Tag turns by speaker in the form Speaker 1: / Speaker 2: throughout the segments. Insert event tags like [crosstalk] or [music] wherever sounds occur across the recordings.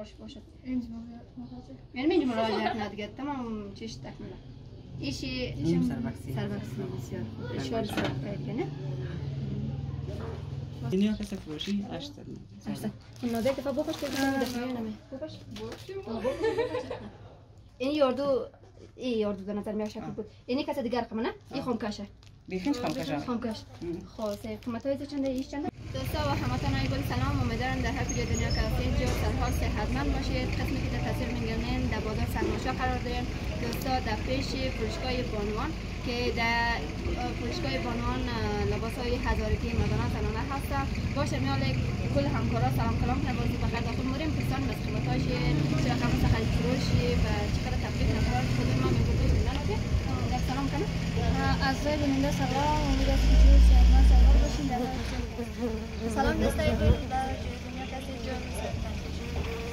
Speaker 1: مراجعه
Speaker 2: یعنی اینجا مراجعه کنه دیگه تمام چیش تکمیله ایشی
Speaker 3: این سربکسی.
Speaker 2: سربکسی بسیار خوب اشوار سربکسی دیگه نه
Speaker 3: این یا کسی فروشی اشت
Speaker 2: Ärsta. In nådde inte få bokas till det där med. Bokas. این یاردو این یاردو به نظر میاد شکل بود اینی کس دیگر خمه نه این خمکشه
Speaker 3: بیخینش خام کجا
Speaker 2: خمکش خلاصه قیمت های چنده ایش چنده دوستا و همتان های گل سلام امیدوارم در هر کجا دنیا که هستید جو سرها صحتمند باشید. قسمی که در تصویر میگنین در بازار سرماشا قرار داریم دوستا در پیش فروشگاه بانوان که در فروشگاه بانوان لباس های هزارگی مردانه زنانه هست باشه میال کل همکارا سلام کلام کنه بازی بخیر داخل موریم پرسان از قیمت هاش چه رقم سخت فروشی و چقدر تفریق نفرات خود ما می‌گویم در سلام کنه
Speaker 1: از بیننده سلام. امیدوارم که جو صحتمند سلامت باشین. در. سلام دوستای دل در دنیا کسی جو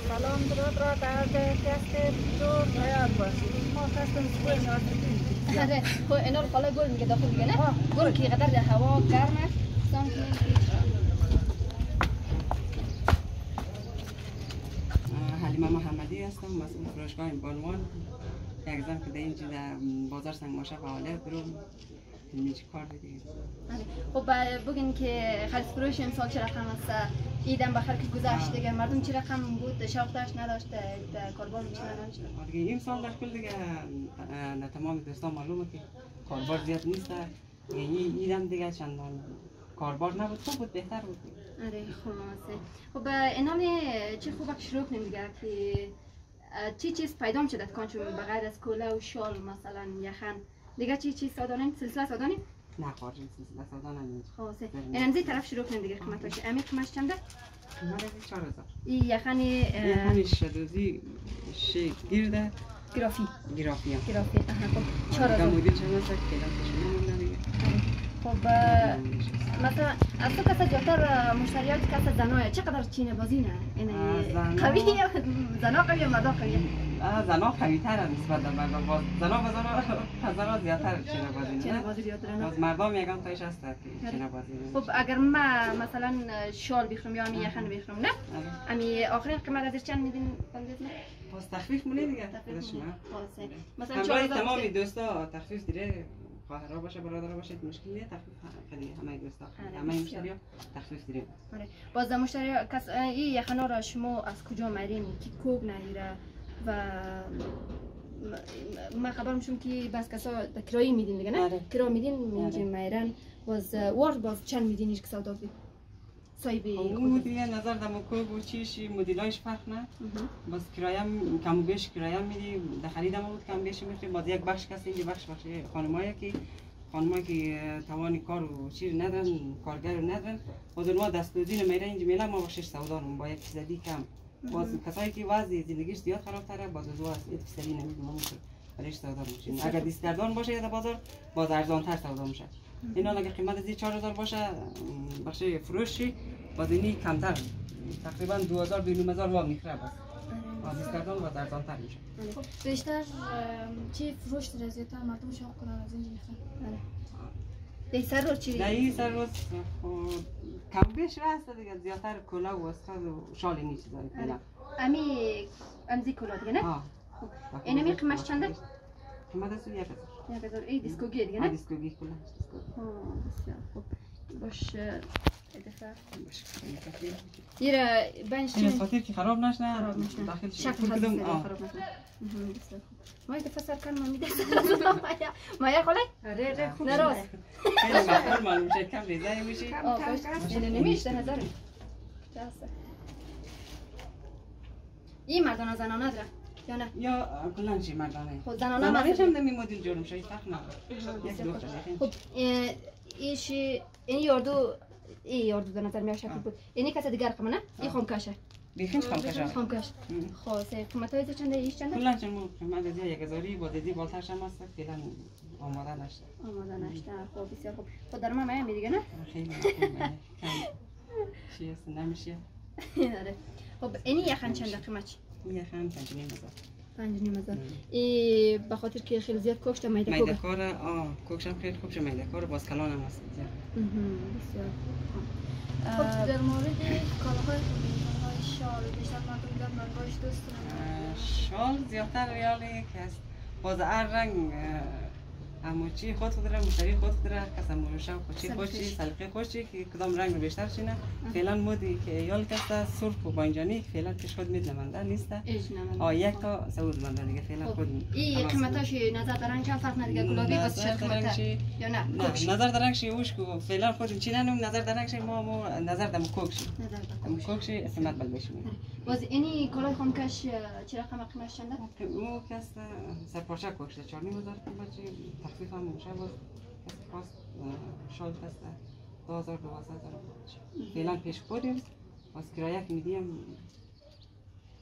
Speaker 4: سلام درود را در کسی جو حیات باشید ما کسیم سوی نازدیکی
Speaker 2: آره خب اینا رو حالا گل میگه داخل دیگه نه گل که قدر در هوا گرمه سام
Speaker 3: حلیمه محمدی هستم مسئول فروشگاه بانوان. یک زن که در اینجا در بازار سنگ ماشه فعالیت برم اینجا کار دیگه
Speaker 2: خب بگین که خرید فروش امسال چه رقم است؟ ایدم بخیر که گذشت دیگه. مردم چه رقم بود؟ شوق داشت نداشت؟ کاربار چه نداشت
Speaker 3: دیگه این سال در کل دیگه در تمام دوستان معلومه که کاربار زیاد نیست. یعنی ایدم دیگه چندان کاربار نبود. خوب بود بهتر بود.
Speaker 2: آره خلاصه. خب اینام چه خوبه که شروع کنیم دیگه که چی چیز پیدا شده کان چون بغیر از کوله و شال مثلا یخن. دیگه چی چیز سادانیم سلسله سادانیم
Speaker 3: نه خارج سلسله سادا نمید
Speaker 2: خلاصه اینم زی طرف شروع کنیم دیگه قیمتاش امی قیمتش چنده؟
Speaker 3: هزار.
Speaker 2: این یخنی
Speaker 3: شدوزی شیک گیرده.
Speaker 2: گرافی.
Speaker 3: گرافی هم
Speaker 2: گرافی. آها خب چهار
Speaker 3: دیگه
Speaker 2: هزار.
Speaker 3: مدیر چند هست دیگه.
Speaker 2: خب مثلا از تو کسا زیادتر مشتریات کسا زناه چقدر چینه بازی نه. قوی زنا قوی یا مردا قوی
Speaker 3: زنا قوی تر نسبت به مردم. باز زنا به زنا زنا زیادتر چینه بازی نه؟
Speaker 2: بازی
Speaker 3: باز مردم یکم تایش هست که چینه بازی نه
Speaker 2: خب اگر ما مثلا شال بخرم یا امی یخن بخرم نه؟
Speaker 3: آره.
Speaker 2: امی آخرین قیمت ازش چند میدین؟ بندید نه؟
Speaker 3: باز تخفیف مونه دیگه. نه؟
Speaker 2: خلاصه. مثلا چهار
Speaker 3: تمام. دوستا تخفیف دیره خواهرها باشه برادرها باشه مشکل نیست. تخفیف خیلی همه دوستا
Speaker 2: آره،
Speaker 3: همه. مشتریا تخفیف دیره.
Speaker 2: آره. باز مشتری کس این یخنا را شما از کجا مرین کی کوب نهیره و ما خبر میشم که بس کسا کرایی میدین دیگه نه؟
Speaker 3: آره.
Speaker 2: کرا میدین اینجا. میرن باز وارد باز چند میدین ایش که سودا بی صاحبی
Speaker 3: اون
Speaker 2: خود
Speaker 3: دیگه نظر دم کوب و چیشی مدلایش فرق نه. بس کرایم کم بیش کرایم میدی. در خریدم بود کم بیش می‌خوری باز یک بخش کسی اینجا بخش بخش. خانمایی که خانمایی که توان کار و چیز ندارن کارگر ندارن. باز اونها دستوزی نمیره اینجا میله ما بخشش سودارم با یک فیصدی کم. باز کسایی که وضع زندگیش زیاد خراب تره باز از از یک فیصدی نمیده ما میشه برایش سودا میشین اگر دیستردان باشه یا در بازار باز ارزان تر سودا میشه. اینا اگه قیمت زی 4000 باشه بخش فروشی باز اینی کمتر. تقریبا 2000 2000 وا می‌خره بس بازی کردن و در تر میشه
Speaker 1: خب بیشتر چی فروش داره؟ زیادتر مردم شوق کنن از اینجا می‌خوان
Speaker 2: دی سر رو چی
Speaker 3: این سر خب، کم بیش هست دیگه زیادتر کلا و اسکاز و شال اینی چیزا کلا
Speaker 2: امی امزی کلا دیگه نه؟ خب. این امی قیمتش چنده؟
Speaker 3: قیمت است یک هزار
Speaker 2: یک هزار ای دیسکوگی دیگه نه؟
Speaker 3: دیسکوگی کلا دیسکوگی.
Speaker 2: بسیار خوب.
Speaker 3: باشه. این.
Speaker 2: یه بنش
Speaker 3: این خاطر که خراب نشه. داخل
Speaker 2: شکل
Speaker 3: کل
Speaker 2: خاصی
Speaker 3: کدوم؟
Speaker 2: سری
Speaker 3: آه.
Speaker 2: ما یه دفعه سر ما میده. مایا مایا خاله
Speaker 4: آره ره خوب
Speaker 3: خیلی مقبول معلوم میشه کم ریزه میشه
Speaker 2: باش. اینه نمیشه جاسه این مردان زنانه داره یا نه؟
Speaker 3: یا کلا چی مردانه؟
Speaker 2: خب زنانه
Speaker 3: هم دمی مدل جور میشه فرق نداره.
Speaker 2: خب ایش این یاردو این یاردو به نظر میاد شکل بود. اینی کس دیگر خمه نه؟ این خمکشه
Speaker 3: بیخینش خام کشا
Speaker 2: خمکش خلاصه قیمت های چنده؟ ایش چنده؟
Speaker 3: کلا مو قیمت از یک هزاری با دیدی بالترش هم هست فعلا آماده نشده
Speaker 2: آماده نشته خب بسیار خوب. خب در ما مایم دیگه نه؟
Speaker 3: خیلی چی هست؟ نمیشه. [laughs]
Speaker 2: آره. خب اینی یخن چنده؟ قیمت
Speaker 3: خم پنجمی مزار
Speaker 2: پنج نیم هزار. ای به خاطر که خیلی زیاد کشت میده
Speaker 3: میده کار آه کوکش هم خیلی خوب شه میده کار. باز کلان هم هست.
Speaker 2: خوب
Speaker 1: خب. در مورد کالاهای کالاهای شال بیشتر مردم در منگاهش دوست دارن.
Speaker 3: شال زیادتر ریالی که است باز هر رنگ اما چی خود خود را مشتری خود خود را کس امو شب خوشی خوشی سلقه خوشی که کدام رنگ رو بیشتر چینه فعلا مودی که یال کسته سرخ و بانجانی که فعلا پیش خود مید نمانده نیست. آه یک تا سعود منده دیگه فعلا
Speaker 2: خب.
Speaker 3: خود
Speaker 2: این قیمتاش نظر دارن چند فرق ندیگه گلابی واسه چه
Speaker 3: چی؟
Speaker 2: یا نه کوکش
Speaker 3: نظر دارن شی اوش کو. فعلا خود چی نظر دارن شی ما مو نظر دم کوکشی
Speaker 2: نظر دارن
Speaker 3: دم کوکشی اسمت بل بشمی
Speaker 2: باز اینی کلاه خامکش چه رقم قیمتش چنده؟
Speaker 3: او کس سرپاشه نیم هزار قیمت چی تخفیف هم میشه باز شال کس دو هزار دو هزار فعلا پیش خودیم باز کرایه که میدیم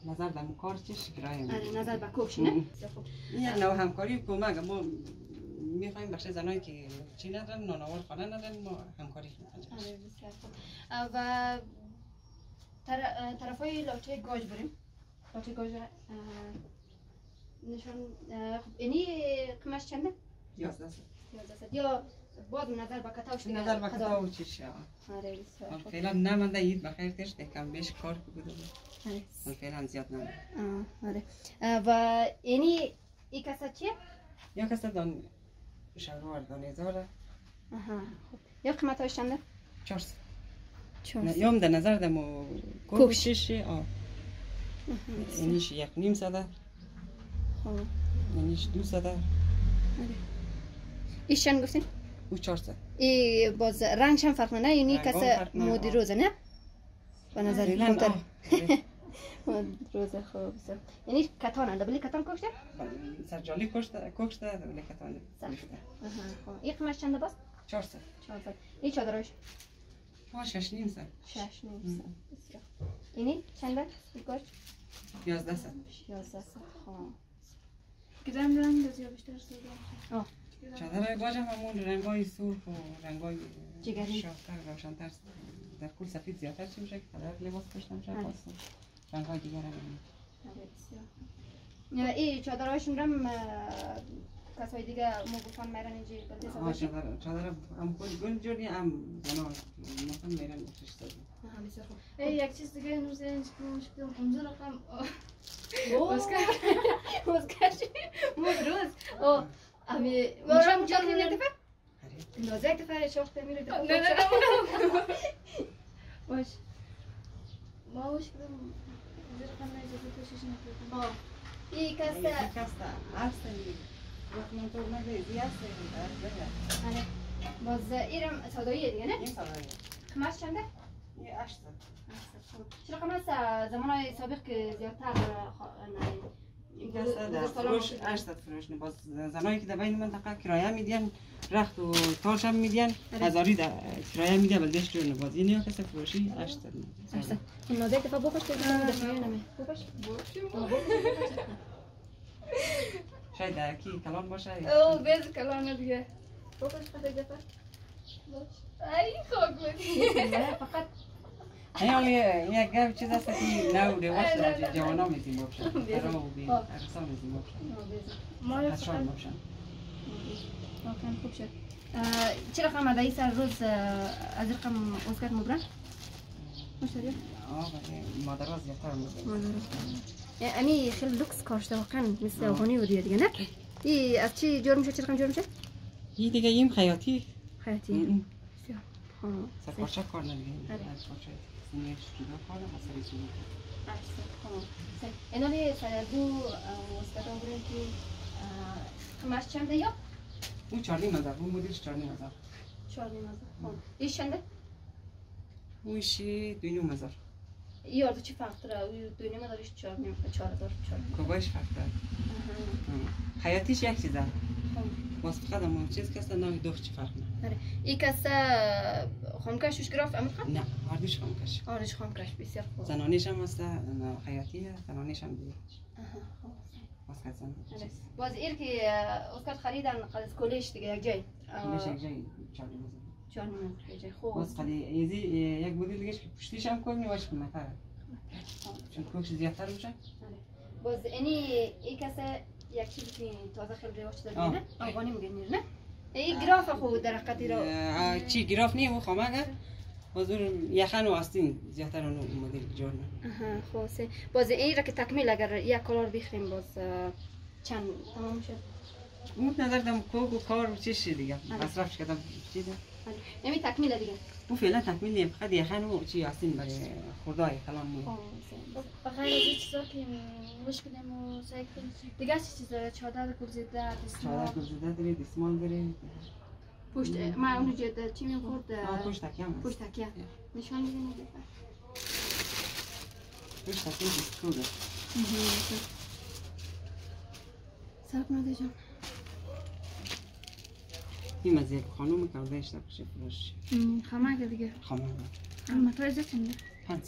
Speaker 3: نظر دم کار چیش؟ کرایه
Speaker 2: آره
Speaker 3: میدیم
Speaker 2: نظر به کوکش نه؟
Speaker 3: یک نوع همکاری کمک ما می‌خوایم بخش زنایی که چی ندارن نانوار خانه ندارن ما همکاری می‌کنیم
Speaker 2: آره و طرف های لاچه گاج بریم. لاچه گاج نشان خب اینی قیمتش چنده؟
Speaker 3: یازده سال.
Speaker 2: یازده صد. یا باز نظر به کتاوش
Speaker 3: نظر به
Speaker 2: خدا.
Speaker 3: کتا و چیش
Speaker 2: آره.
Speaker 3: فعلا نمانده اید بخیر تش کم بیش کار که بوده بود
Speaker 2: آره
Speaker 3: فعلا زیاد نمانده
Speaker 2: آره و اینی ای کسا چیه؟
Speaker 3: یا کسی دان شهروار دانیزاره
Speaker 2: آها خب یا قیمتاش چنده؟
Speaker 3: چهارصد
Speaker 2: چهارصد.
Speaker 3: یام در نظر دمو
Speaker 2: کوک.
Speaker 3: کوکشش آه اینیش یک نیم
Speaker 2: خب.
Speaker 3: اینیش دو صده
Speaker 2: ایش چند گفتین؟
Speaker 3: او چهارصد
Speaker 2: ای باز رنگش هم فرق نه یعنی
Speaker 3: رنگ هم
Speaker 2: کس مودی. روزه نه؟ به نظر. مود [laughs] روزه خوب بسیار. یعنی کتان دبلی کتان کشته؟
Speaker 3: سرجالی کشته کشته
Speaker 2: سر.
Speaker 3: گرفته.
Speaker 2: آها خب این قیمتش چنده باز؟
Speaker 3: چهارصد
Speaker 2: چهارصد این چادرش
Speaker 3: ما شش نیم صد
Speaker 2: شش نیم صد. بسیار. اینی چنده؟ گوشت؟
Speaker 3: یازده صد
Speaker 2: یازده صد خب
Speaker 1: کدام رنگ یا بیشتر سودا
Speaker 2: آه
Speaker 3: چادر گاج هم همون رنگای سرخ و رنگای. شافتر روشنتر در کل سفید زیادتر چی میشه که طرف لباس پشتم
Speaker 2: آره.
Speaker 3: باز رنگای دیگر هم
Speaker 2: آره،. یا این چادرهاشون رم کسای دیگه مو گفتن میرن اینجا بلده
Speaker 3: آه
Speaker 2: سواشون
Speaker 3: چادر چادر هم خود گل جوری هم زنا مثلا میرن شش تا
Speaker 2: آها بسیار خوب
Speaker 1: ای یک چیز دیگه نوز اینج کنش بدم خمزه رقم
Speaker 2: اسکار اسکار مود روز جان یک دفعه لازم یک دفعه شوخ تمیره
Speaker 1: نه نه نه
Speaker 2: باش
Speaker 1: ما وش بدم خمزه رقم نیزه بکشش نکنم
Speaker 2: آه این کس
Speaker 3: کاستا اصلی وقت من تو نگه زیاسته
Speaker 2: آره باز ایرم صداییه دیگه نه
Speaker 3: این سالایی
Speaker 2: قیمتش چنده
Speaker 3: یه اشتا
Speaker 2: چرا قیمت زمان سابق که زیادتر
Speaker 3: این کاستا در فروش اشتا فروش باز زنایی که در بین منطقه کرایه میدین رخت و تاش هم میدین هزاری در کرایه میده بلدش جور نه باز این یا کسی فروشی اشتا
Speaker 2: این نازک دفعه بخوش که دفعه نمه بخوش
Speaker 3: شاید در کی کلان باشه.
Speaker 1: او بیز کلانه دیگه. بکش خود دفعه. ای بودی
Speaker 2: فقط
Speaker 3: این حالی یک گپ چیز است که نو رواج در جوانا میتیم باشن برا و بی ارسا میتیم باشن
Speaker 1: ما
Speaker 3: از شان باشن
Speaker 2: واقعا خوب شد چرا رقم عدایی سر روز از رقم اسکر مبرن؟ مشتری؟
Speaker 3: آه ولی مادرها زیادتر میگن
Speaker 2: یعنی خیلی لوکس کار شده واقعا مثل افغانی و دیگه دیگه نه؟ ای از چی جور میشه؟ چه رقم جور میشه؟
Speaker 3: این دیگه این خیاطی.
Speaker 2: خیاطی. بسیار. ها،
Speaker 3: سرپاچه کار نمیگه
Speaker 2: آره.
Speaker 3: سرپاچه سینیش جدا کار و سری جدا
Speaker 2: بسیار. ها. سه. اینا لی سر دو اسکر مبرن که قیمتش چنده یا؟
Speaker 3: اون چارنی مزار اون مدیرش چارنی مزار
Speaker 2: چهار نیم هزار. ها. ایش چنده؟
Speaker 3: اونشی دوی نو مزار
Speaker 2: یا تو چی فرق داره؟ او دو نیم هزارش چهار نیم چهار هزار چهار نیم.
Speaker 3: کوبایش فرق داره
Speaker 2: آها.
Speaker 3: آه. خیاطیش یک چیزه باز فقط اما چیز است نامی دوخ چی فرق نه
Speaker 2: آره. ای کس خامکشش گرفت امیر خان؟
Speaker 3: نه هردوش خام کش
Speaker 2: آرش خامکش بسیار خوب
Speaker 3: زنانیش هم هست خیاطیه زنانیش هم دیگه. باز
Speaker 2: آره. ایر که اسکار خریدن از کلش دیگه یک جای
Speaker 3: کلش یک جای مزار
Speaker 2: چهار جای خوب
Speaker 3: باز خالی ایزی یک بودی دیگه که پشتیش هم کنی واش کنه چون کوکش زیادتر میشه
Speaker 2: باز اینی ای کس یک چیزی که تازه خیلی رواج داره
Speaker 3: آه.
Speaker 2: نه؟ افغانی میگن نه؟ ای گراف خود در حقیقتی رو
Speaker 3: اه، چی گراف نیم و خامه حضور یخن و آستین زیادتر اون مدل جور نه.
Speaker 2: آها خب سه. باز این را که تکمیل اگر یک کلار بخریم باز چند؟ تمام شد
Speaker 3: اون نظر دم کوک و کار و چیش دیگه. مصرفش کردم چیزه
Speaker 2: آره. یعنی تکمیل دیگه
Speaker 3: اون فعلا تکمیل نیم فقط یخن و چی آستین برای مو
Speaker 2: خب سه.
Speaker 1: بخیر از این چیزا که روش کنیم و سعی کنیم دیگه چی چیزا چادر گلزیده
Speaker 3: چادر
Speaker 1: دستمال
Speaker 3: گلزده داره دستمال داره
Speaker 2: پشت ما اونو جد چی می‌خورد
Speaker 3: آه پشت تکیه.
Speaker 2: پشت تکیه نشان میدین
Speaker 3: پشت تکیه دستو داره
Speaker 2: سر کنه جان
Speaker 3: این مزید خانوم کرده اشتر کشه فروش
Speaker 2: خمه دیگه.
Speaker 3: خانوم
Speaker 2: مطور ازت چنده؟
Speaker 3: پنج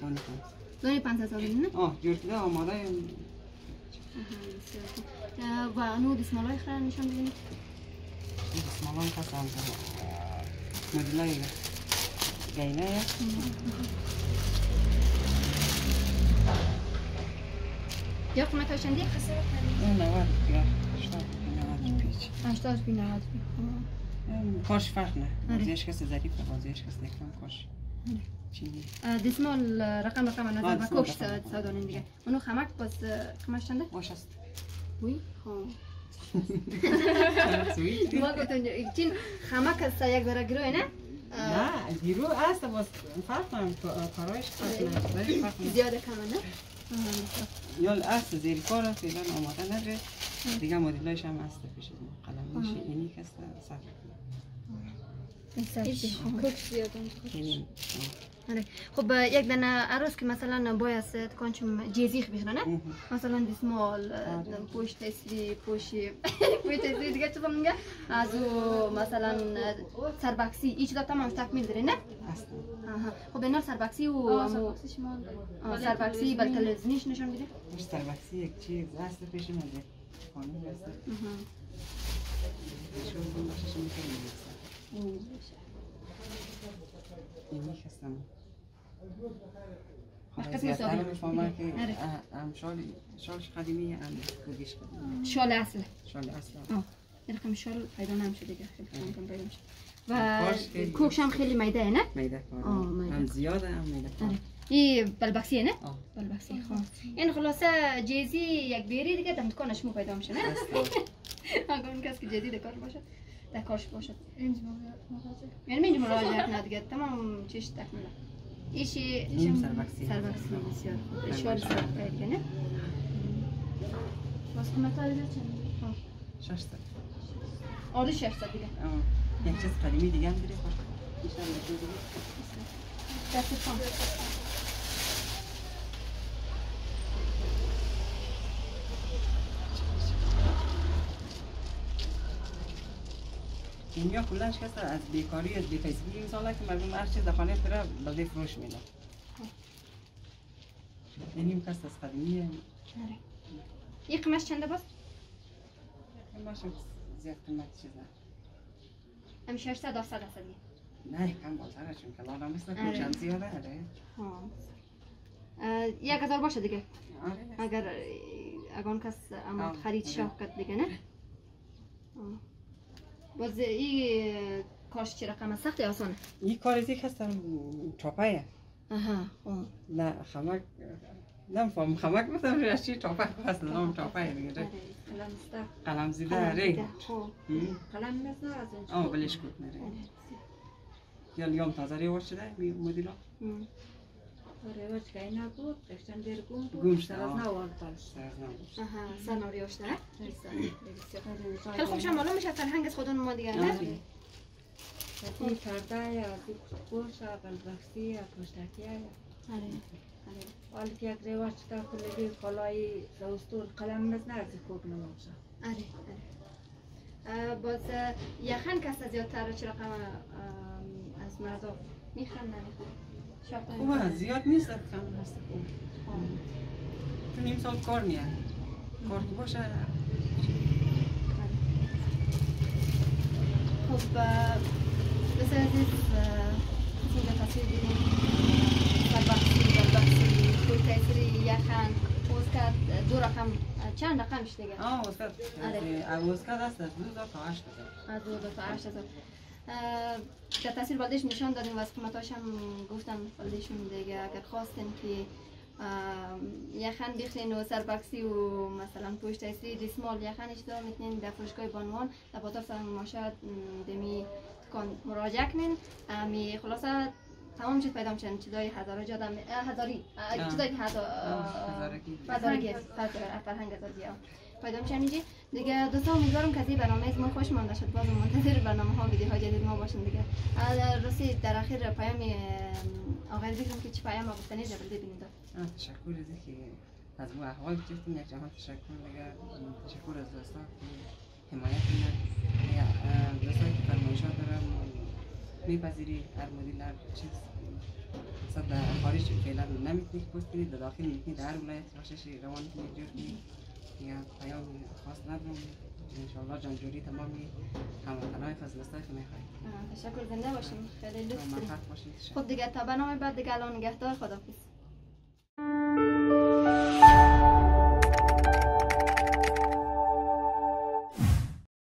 Speaker 3: دانی پنج
Speaker 2: دونی پنج هزار نه؟
Speaker 3: آه جور کده آماده.
Speaker 2: و اونو دسمالای خیلی نشان بدین.
Speaker 3: دستمالان کس هم مدلای گینه
Speaker 2: یا قیمت های چندی؟
Speaker 3: یا شتاد نواد پیچ
Speaker 2: 80 بی 90 بی
Speaker 3: کاش فرق نه.
Speaker 2: آره.
Speaker 3: بازیش کس ظریف بازیش کس کاش. چینی
Speaker 2: اه، دسمال رقم رقم نظر و
Speaker 3: دسمال
Speaker 2: کوش. سادانین دیگه. اونو خمک باز قیمتش چنده؟
Speaker 3: باش است.
Speaker 2: وی؟ خب. [laughs] ما گفتم چین خمک است یک ذره گروه نه؟
Speaker 3: نه دیرو است باز فرق هم کارایش فرق نه فرق نه
Speaker 2: زیاده کمه نه؟
Speaker 3: یا است زیر کار فعلا آماده نداره. دیگه مدلایش هم است پیش از ما
Speaker 2: آه.
Speaker 3: اینی سر.
Speaker 1: کوک زیاد
Speaker 3: اینی
Speaker 2: آره. خب یک دنه عروس که مثلا باید کنچم جیزیخ بخره نه؟ مثلا دسمال
Speaker 3: آره.
Speaker 2: پشت تسری پوشی پشت [laughs] تسری دیگه چه میگه از او مثلا سربکسی این چیزا تمام تکمیل داره نه؟ خب اینا سربکسی و سربکسی بل تلویزیونیش نشان میده؟
Speaker 3: مش سربکسی یک چیز است پیش ده خانم هستم
Speaker 2: آره.
Speaker 3: شال شالش قدیمی هم بودیش
Speaker 2: شال اصل.
Speaker 3: شال.
Speaker 2: یه رقم شال پیدا نمیشه دیگه. خیلی پیدا و کوکش هم خیلی میده نه؟
Speaker 3: میده. هم زیاده هم میده. کار.
Speaker 2: این بلبکسیه نه؟ بلبکسی خب این خلاصه جیزی یک بیری دیگه دم دکانش مو پیدا میشه نه؟ اگر [laughs] اون کس که جدید کار باشد در کارش باشد یعنی اینجا مراجعت نه دیگه تمام چیش تکمیله ایشی
Speaker 3: این سربکسی.
Speaker 2: سربکسی بسیار خوب. شوال سربکسی دیگه نه
Speaker 1: باز قیمت های زیاد چند
Speaker 3: شش تا
Speaker 2: آره 600 دیگه
Speaker 3: آه. یک چیز قدیمی دیگه هم داره خوش دیگه.
Speaker 2: دست پام
Speaker 3: اینجا کلنش کسا از بیکاری از بیفیزگی این ساله که مردم هر چیز خانه بره بلده فروش میدن این هم کس از قدیمیه
Speaker 2: آره. این قیمش چنده باز؟
Speaker 3: باشه زیاد قیمت چیز نه
Speaker 2: هم 600 700 هست
Speaker 3: نه کم بالتره چون کلان هم مثل
Speaker 2: آره.
Speaker 3: کوچم زیاده آره.
Speaker 2: ها اه، یک هزار باشه دیگه.
Speaker 3: آره.
Speaker 2: اگر اگر اون کس خرید
Speaker 3: آره.
Speaker 2: شاه کرد دیگه نه. باز این کارش چه رقم سخت یا آسانه
Speaker 3: این کار از یک هستم چاپایه
Speaker 2: آها آه.
Speaker 3: نه خمک نمیفهم خمک گفتم از چی چاپه هست نام چاپه دیگه
Speaker 2: آره.
Speaker 1: قلم است
Speaker 3: قلم ره
Speaker 2: دیده. خب.
Speaker 3: هم.
Speaker 1: قلم مثل از اینج
Speaker 3: آه بلش کود نره. یا لیام تازه ریوار شده می مدیلا
Speaker 2: ام.
Speaker 4: رواج که اینا بود قشتن در گم بود
Speaker 3: گم شد،
Speaker 4: سر از
Speaker 3: آه.
Speaker 4: نوار پاش
Speaker 2: آها سرناری آشته نه؟ خیلی خوب شما معلوم میشه فرهنگ از خودمون ما دیگه نه؟
Speaker 4: دی پرده یا گوش یا بلبختی یا پشتکی یا
Speaker 2: آره آره
Speaker 4: حالا که یک رواج تا کلگی کلای دوستور قلم مثل نه از خوب نموشه
Speaker 2: آره آره باز یخن کس زیادتر رقم ام، از مردم می‌خرن نمی‌خرن شاپ
Speaker 3: خوبه زیاد نیست کم هست. خوب تو نیم سال کار میاد. کار که باشه.
Speaker 2: خب از این که تصویر دیدیم سربخصی بلبخصی پول تیسری یخن اوزکت دو رقم چند رقمش دیگه؟
Speaker 3: آه استاد
Speaker 2: آره.
Speaker 3: استاد هست از دو تا هشت هزار.
Speaker 2: از دو تا هشت هزار. در تاثیر والدش نشان دادیم و از قیمتاش هم گفتن والدشون دیگه اگر خواستین که یخن بیخلین و سربکسی و مثلا پشت اصلی ریسمال یخنش دار می‌تونین در فروشگاه بانوان در بازار سلام ماشا دمی دکان مراجعه کنین امی خلاصه تمام چیز پیدا میشن چیزای هزارا جادم هزاری. چیزای. هزارگی فرهنگ فرهنگ پیدا میشن اینجا دیگه دوستان امیدوارم که این برنامه از ما خوش مانده شد. باز منتظر برنامه ها ویدیو ها جدید ما باشین دیگه. راستی در اخیر پیام آقای بگم که چی پیام گفتنی در بده بینید
Speaker 3: آه، تشکر از اینکه از ما احوال گرفتیم یک جهان تشکر دیگه. تشکر از دوستان. که حمایت اه، دوستان که فرمایشات دارم میپذیری هر مدل هر چیز مثلا در خارج فعلا نمی‌تونی پست کنید در داخل می‌تونید در ولایت باشش روان کنید جور کنید یا پیام خاص ندارم. انشاءالله جانجوری تمامی هموطنهای فضلستای می‌خواهید
Speaker 2: تشکر. زنده باشین. خیلی لطف
Speaker 3: تشکر.
Speaker 2: خب دیگه تا برنامه بعد دیگه الان نگهدار. خدافظ